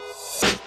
Bye.